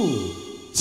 UJNN